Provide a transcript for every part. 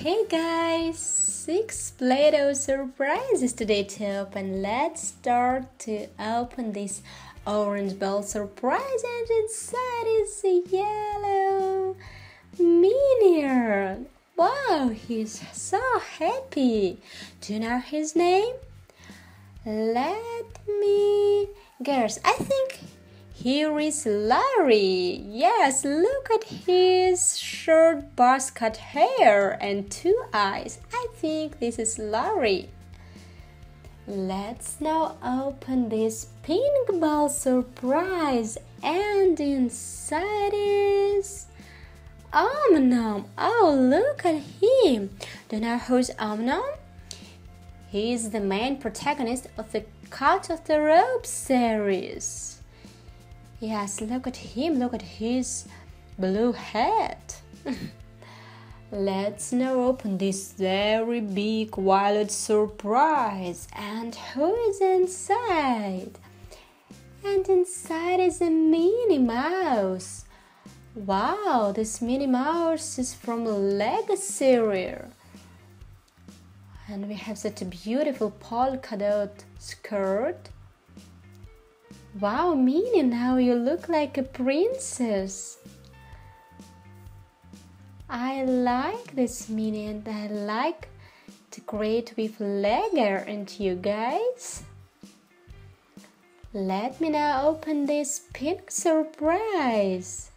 Hey guys, six Play-Doh surprises today to open. Let's start to open this orange ball surprise and inside is a yellow minion. Wow, he's so happy. Do you know his name? Let me guess. I think here is Larry. Yes, look at his short buzz cut hair and two eyes. I think this is Larry. Let's now open this pink ball surprise and inside is Om Nom. Oh, look at him. Do you know who's Om Nom? He is the main protagonist of the Cut of the Rope series. Yes, look at him, look at his blue hat. Let's now open this very big violet surprise. And who is inside? And inside is a Minnie Mouse. Wow, this Minnie Mouse is from Lego series. And we have such a beautiful polka dot skirt Wow, Minnie, now you look like a princess. I like this Minnie and I like to create with Lego and you guys. Let me now open this pink surprise.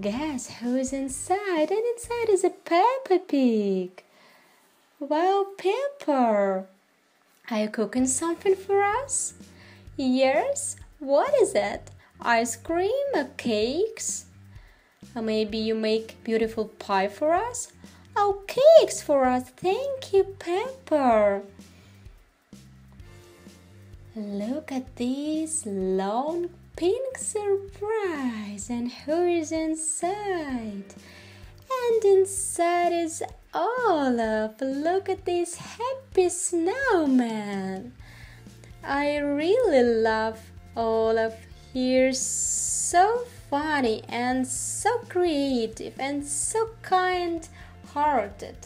Guess who's inside? And inside is a Peppa Pig. Wow, Peppa! Are you cooking something for us? Yes? What is it? Ice cream? Cakes? Uh, maybe you make beautiful pie for us? Oh, cakes for us. Thank you, Peppa. Look at this long pink surprise and who is inside? And inside is Olaf. Look at this happy snowman. I really love Olaf here's so funny and so creative and so kind hearted.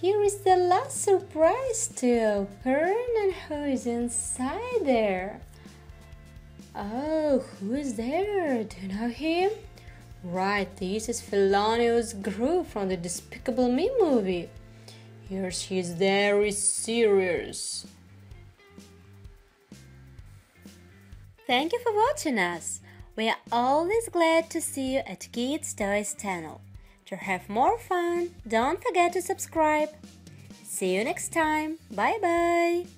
Here is the last surprise to open and who is inside there? Oh, who is there? Do you know him? Right, this is Felonious Gru from the Despicable Me movie. Here she is very serious. Thank you for watching us. We are always glad to see you at Kids Toys channel. To have more fun, don't forget to subscribe. See you next time. Bye bye.